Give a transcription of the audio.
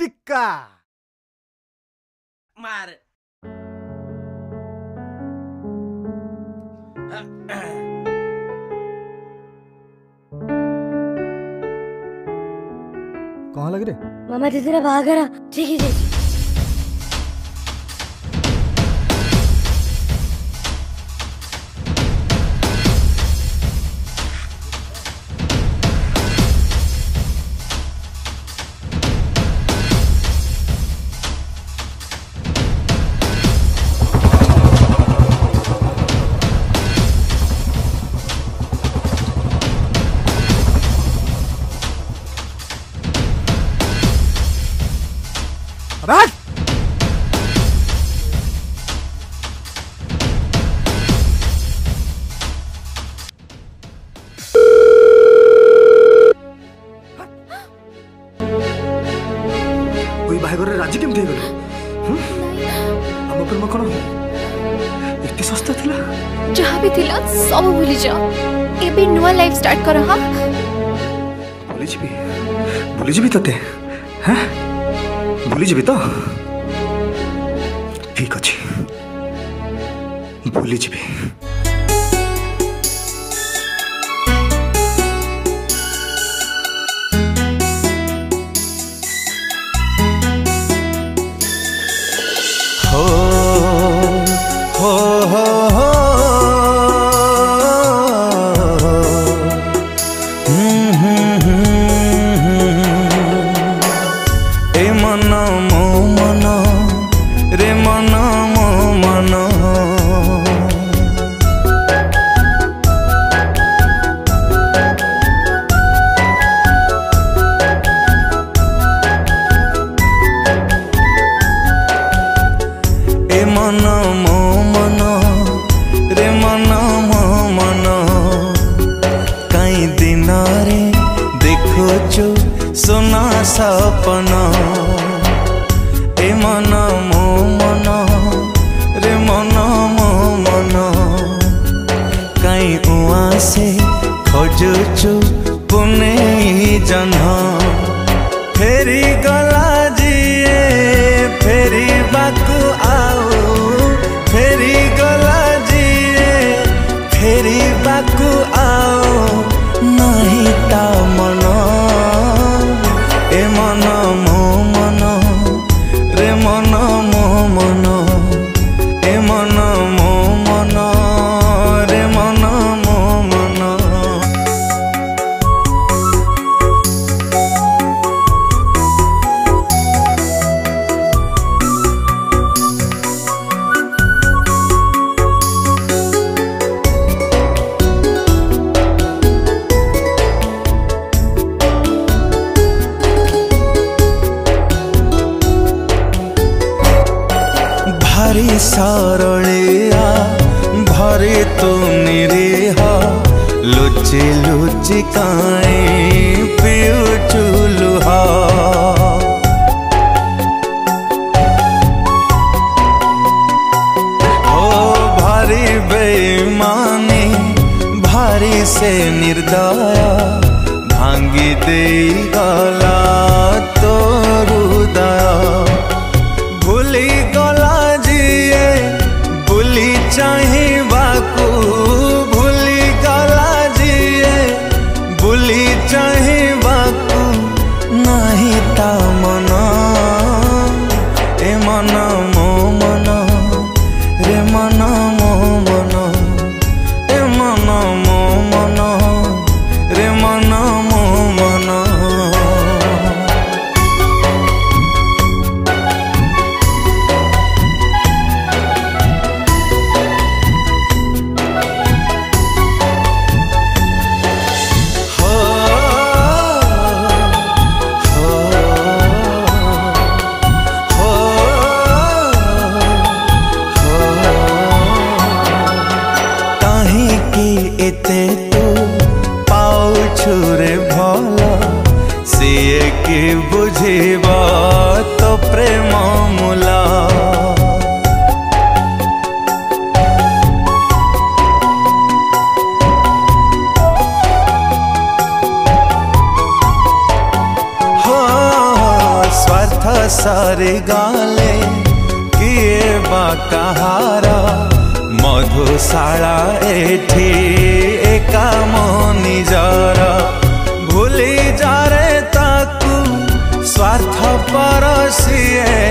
टिक्का मार कहाँ लग रहे मामा तेरा भाग रहा ठीक है What? ରାଜି କେମିତି ହେଇଗଲୁ ଆମ ପ୍ରେମ କ'ଣ ଏତେ ଶସ୍ତା ଥିଲା ଯାହା ବି ଥିଲା ସବୁ ଭୁଲିଯାଅ ଏବେ ନୂଆ ଲାଇଫ ଷ୍ଟାର୍ଟ କର ହଁ ଭୁଲିଯିବି ଭୁଲିଯିବି ତତେ ହଁ भूली जी तो ठीक अच्छे भूली जी ସପନ ଏ ମନ ମୋ ମନ ରେ ମନ ମୋ ମନ କାଇଁ ଆସେ ଖୋଜୁଛୁ ପୁନେଇ ଜହ୍ନ ଫେରିଗଲା ଯିଏ ଫେରିବାକୁ शरण भरे तो निरीह लुचि लुचि काए भारी बेमानी भारी से निर्दया भांगी दे गला মানা মো মানা রে মানা के बुझेबा तो प्रेम मुला स्वार्थ सारे गाले किए बा कहारा मधुशाला एठी एका स्वार्थ परसिए